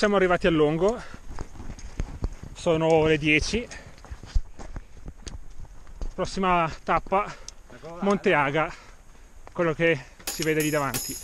Siamo arrivati a Longo, sono le 10. Prossima tappa, Monteaga, quello che si vede lì davanti.